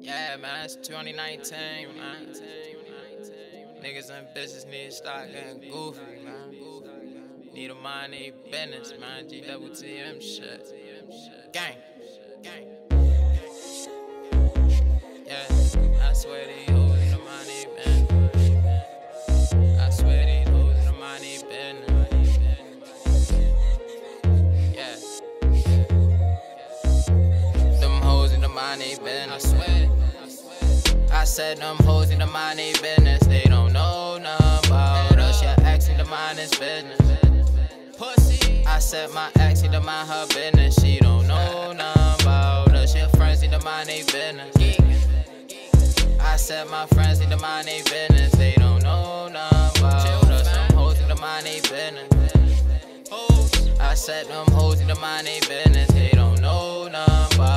Yeah, man, it's 2019, man. Niggas and bitches need to start getting goofy, man. Need a mind, need business, man. GWTM shit. Gang. Gang. In the business. I said them hoes in the mind need business. They don't know nothing about us. Yeah, asking the mind is business. Pussy. I said my ex need to mind her business. She don't know nothing about us. Your friends need to mind they business. I said my friends need to mind they business. They don't know nothing about us. Them hoes need to mind they business. I said them hoes need to mind they business. They don't know nothing about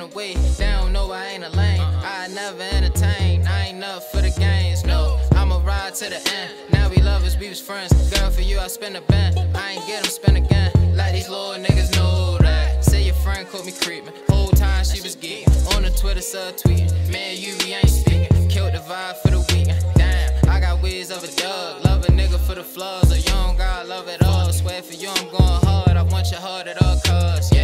in the way. They don't know I ain't a lane. I never entertain. I ain't up for the games. No, I'ma ride to the end. Now we lovers, we was friends. Girl, for you I spend a band. I ain't get them spend again. Let these little niggas know that. Say your friend caught me creeping. Whole time she was geeking. On the Twitter sub tweeting. Man, you we ain't speaking. Killed the vibe for the weekend. Damn, I got ways of a dog. Love a nigga for the flaws. A young guy, love it all. Swear for you I'm going hard. I want your heart at all costs. Yeah.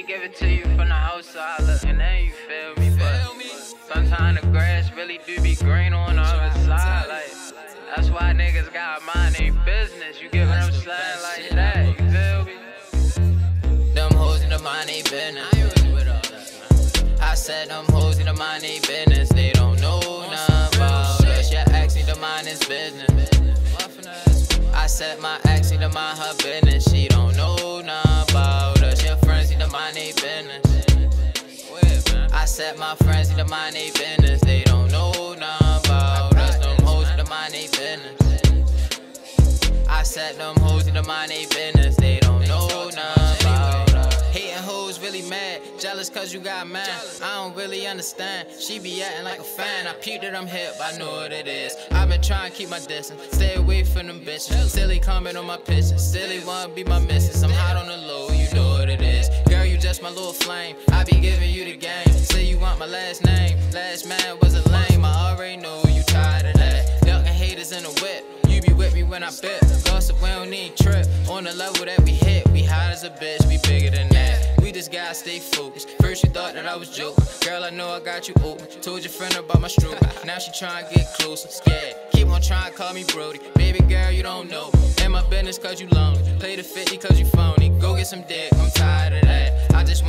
They give it to you from the outside looking in, you feel me? But sometimes the grass really do be green on the other side. Like, that's why niggas got mind their business. You giving them slide like that, you feel me? Them hoes in the mind they business. I said them hoes in the mind they business. They don't know nothing about us. Yeah, actually the mind is business. I said my ex need to mind her business. She don't know nothing to mind their business. I said my friends to mind their business. They don't know nothing about us. Them hoes to mind their business. I said them hoes to mind their business. They don't know nothing about us. Hating hoes really mad, jealous cause you got mad. I don't really understand. She be acting like a fan. I peeped that I'm hip, I know what it is. I've been trying to keep my distance, stay away from them bitches. Silly comment on my pictures, silly wanna be my missus. I'm hot on the low, my little flame. I be giving you the game. Say you want my last name. Last man was a lame. I already know you tired of that. Ducking haters in the whip. You be with me when I bet. Gossip, we don't need trip. On the level that we hit, we hot as a bitch, we bigger than that. We just gotta stay focused. First you thought that I was joking. Girl, I know I got you open. Told your friend about my stroke. Now she trying to get closer. Scared. Keep on trying call me Brody. Baby girl, you don't know. In my business cause you lonely. Play the 50 cause you phony. Go get some dick,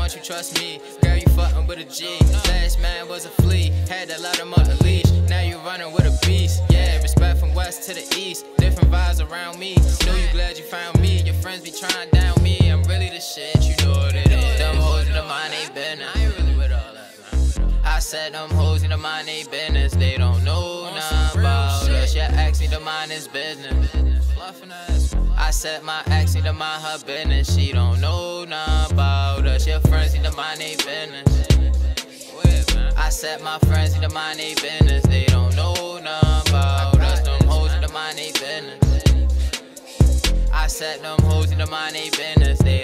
just you trust me. Girl, you fucking with a G. Last man was a flea. Had to let him on the leash. Now you running with a beast. Yeah, respect from west to the east. Different vibes around me. Know you glad you found me. Your friends be trying down me. I'm really the shit, you know what it is. Them hoes in the mind ain't business. I ain't really with all that, man. I said them hoes in the mind ain't business. They don't know nothing about us. Yeah, actually the mind is business. I said my ex need to mind her business. She don't know nothing about us. Your need mind their business. I set my friends to mind their business. They don't know nothing about us. Them hoes to mind their business. I said them hoes to mind their business. They